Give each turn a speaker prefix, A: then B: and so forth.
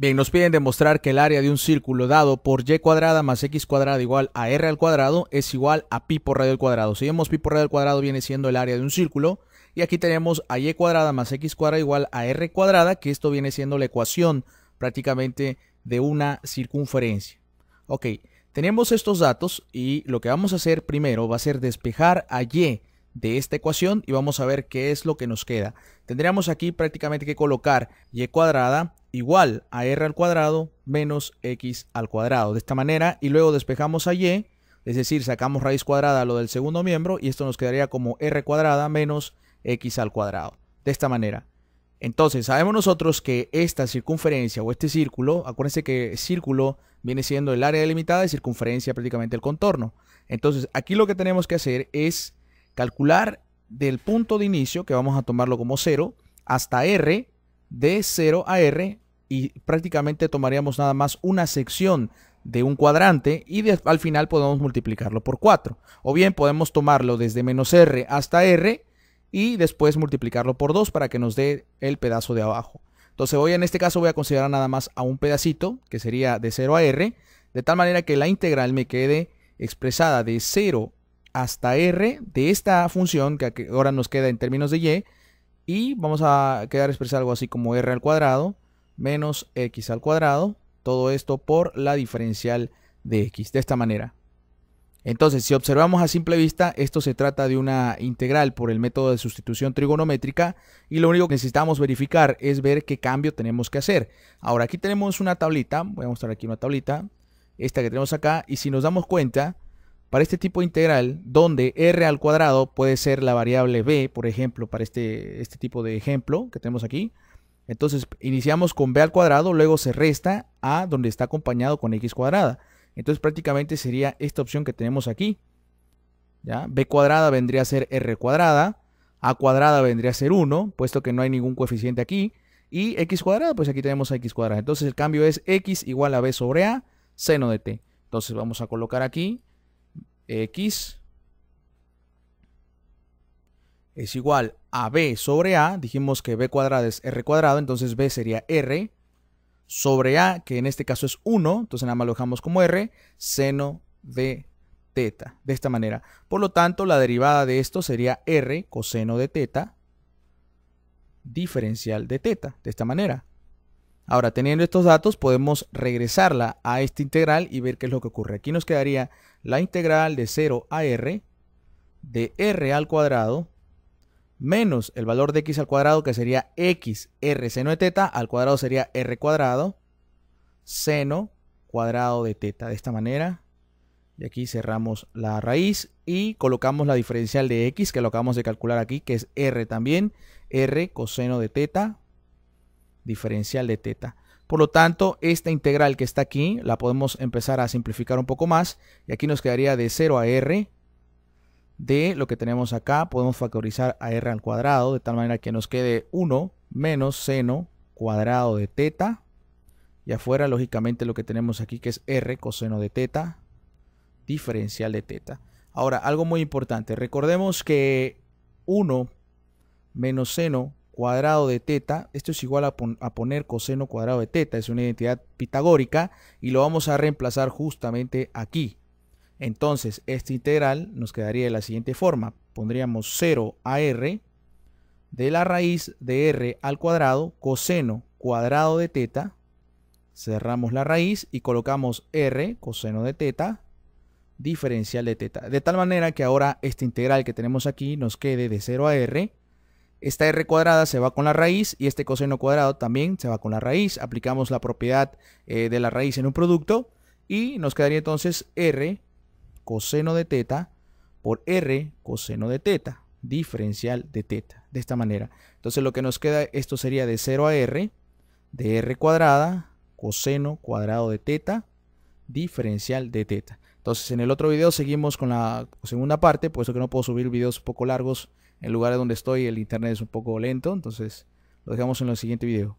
A: Bien, nos piden demostrar que el área de un círculo dado por y cuadrada más x cuadrada igual a r al cuadrado es igual a pi por radio al cuadrado. Si pi por radio al cuadrado viene siendo el área de un círculo y aquí tenemos a y cuadrada más x cuadrada igual a r cuadrada, que esto viene siendo la ecuación prácticamente de una circunferencia. Ok, tenemos estos datos y lo que vamos a hacer primero va a ser despejar a y de esta ecuación y vamos a ver qué es lo que nos queda. Tendríamos aquí prácticamente que colocar y cuadrada igual a r al cuadrado menos x al cuadrado. De esta manera, y luego despejamos a y, es decir, sacamos raíz cuadrada lo del segundo miembro, y esto nos quedaría como r cuadrada menos x al cuadrado. De esta manera. Entonces, sabemos nosotros que esta circunferencia o este círculo, acuérdense que círculo viene siendo el área delimitada y circunferencia prácticamente el contorno. Entonces, aquí lo que tenemos que hacer es calcular del punto de inicio, que vamos a tomarlo como 0, hasta r, de 0 a r y prácticamente tomaríamos nada más una sección de un cuadrante y al final podemos multiplicarlo por 4. O bien podemos tomarlo desde menos r hasta r y después multiplicarlo por 2 para que nos dé el pedazo de abajo. Entonces voy en este caso voy a considerar nada más a un pedacito que sería de 0 a r, de tal manera que la integral me quede expresada de 0 hasta r de esta función que ahora nos queda en términos de y y vamos a quedar expresar algo así como r al cuadrado menos x al cuadrado, todo esto por la diferencial de x, de esta manera. Entonces, si observamos a simple vista, esto se trata de una integral por el método de sustitución trigonométrica y lo único que necesitamos verificar es ver qué cambio tenemos que hacer. Ahora, aquí tenemos una tablita, voy a mostrar aquí una tablita, esta que tenemos acá, y si nos damos cuenta, para este tipo integral, donde r al cuadrado puede ser la variable b, por ejemplo, para este, este tipo de ejemplo que tenemos aquí. Entonces, iniciamos con b al cuadrado, luego se resta a donde está acompañado con x cuadrada. Entonces, prácticamente sería esta opción que tenemos aquí. ¿ya? b cuadrada vendría a ser r cuadrada, a cuadrada vendría a ser 1, puesto que no hay ningún coeficiente aquí. Y x cuadrada, pues aquí tenemos a x cuadrada. Entonces, el cambio es x igual a b sobre a, seno de t. Entonces, vamos a colocar aquí x es igual a b sobre a, dijimos que b cuadrado es r cuadrado, entonces b sería r sobre a, que en este caso es 1, entonces nada más lo dejamos como r, seno de teta, de esta manera. Por lo tanto, la derivada de esto sería r coseno de teta diferencial de teta, de esta manera. Ahora, teniendo estos datos, podemos regresarla a esta integral y ver qué es lo que ocurre. Aquí nos quedaría la integral de 0 a r de r al cuadrado menos el valor de x al cuadrado que sería x r seno de teta al cuadrado sería r cuadrado seno cuadrado de teta de esta manera y aquí cerramos la raíz y colocamos la diferencial de x que lo acabamos de calcular aquí que es r también r coseno de teta diferencial de teta. Por lo tanto, esta integral que está aquí la podemos empezar a simplificar un poco más. Y aquí nos quedaría de 0 a r de lo que tenemos acá. Podemos factorizar a r al cuadrado de tal manera que nos quede 1 menos seno cuadrado de teta. Y afuera, lógicamente, lo que tenemos aquí que es r coseno de teta diferencial de teta. Ahora, algo muy importante. Recordemos que 1 menos seno cuadrado de teta, esto es igual a, poner coseno cuadrado de teta, es una identidad pitagórica y lo vamos a reemplazar justamente aquí. Entonces, esta integral nos quedaría de la siguiente forma. Pondríamos 0 a r de la raíz de r al cuadrado coseno cuadrado de teta. Cerramos la raíz y colocamos r coseno de teta diferencial de teta. De tal manera que ahora esta integral que tenemos aquí nos quede de 0 a r esta r cuadrada se va con la raíz y este coseno cuadrado también se va con la raíz. Aplicamos la propiedad eh, de la raíz en un producto y nos quedaría entonces r coseno de teta por r coseno de teta, diferencial de teta, de esta manera. Entonces lo que nos queda, esto sería de 0 a r, de r cuadrada, coseno cuadrado de teta, diferencial de teta. Entonces en el otro video seguimos con la segunda parte, por eso que no puedo subir videos un poco largos en lugares donde estoy el internet es un poco lento, entonces lo dejamos en el siguiente video.